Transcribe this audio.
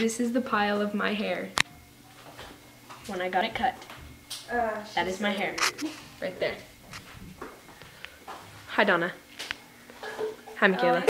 This is the pile of my hair when I got it cut. Uh, That is my hair, right there. Hi, Donna. Hi, Michaela.